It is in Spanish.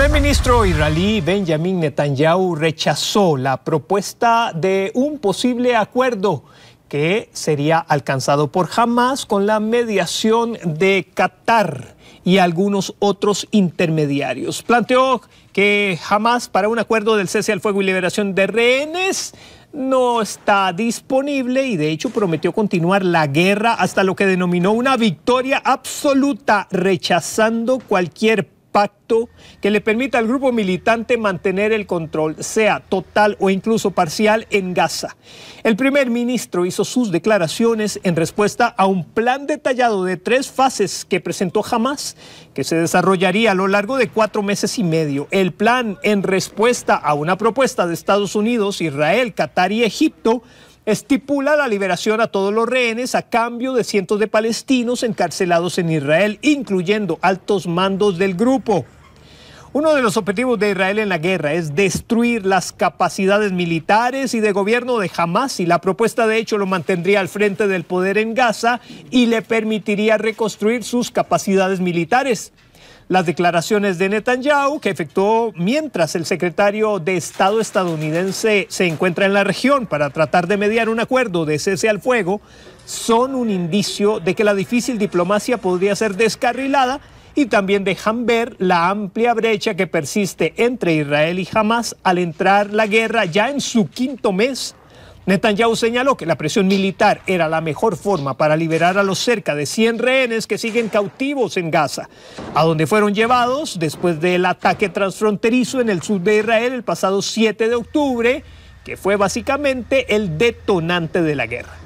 primer ministro israelí Benjamin Netanyahu rechazó la propuesta de un posible acuerdo que sería alcanzado por Hamas con la mediación de Qatar y algunos otros intermediarios. Planteó que Hamas para un acuerdo del cese al fuego y liberación de rehenes no está disponible y de hecho prometió continuar la guerra hasta lo que denominó una victoria absoluta, rechazando cualquier pacto que le permita al grupo militante mantener el control, sea total o incluso parcial, en Gaza. El primer ministro hizo sus declaraciones en respuesta a un plan detallado de tres fases que presentó Hamas, que se desarrollaría a lo largo de cuatro meses y medio. El plan, en respuesta a una propuesta de Estados Unidos, Israel, Qatar y Egipto, estipula la liberación a todos los rehenes a cambio de cientos de palestinos encarcelados en Israel, incluyendo altos mandos del grupo. Uno de los objetivos de Israel en la guerra es destruir las capacidades militares y de gobierno de Hamas y la propuesta de hecho lo mantendría al frente del poder en Gaza y le permitiría reconstruir sus capacidades militares. Las declaraciones de Netanyahu, que efectuó mientras el secretario de Estado estadounidense se encuentra en la región para tratar de mediar un acuerdo de cese al fuego, son un indicio de que la difícil diplomacia podría ser descarrilada y también dejan ver la amplia brecha que persiste entre Israel y Hamas al entrar la guerra ya en su quinto mes Netanyahu señaló que la presión militar era la mejor forma para liberar a los cerca de 100 rehenes que siguen cautivos en Gaza, a donde fueron llevados después del ataque transfronterizo en el sur de Israel el pasado 7 de octubre, que fue básicamente el detonante de la guerra.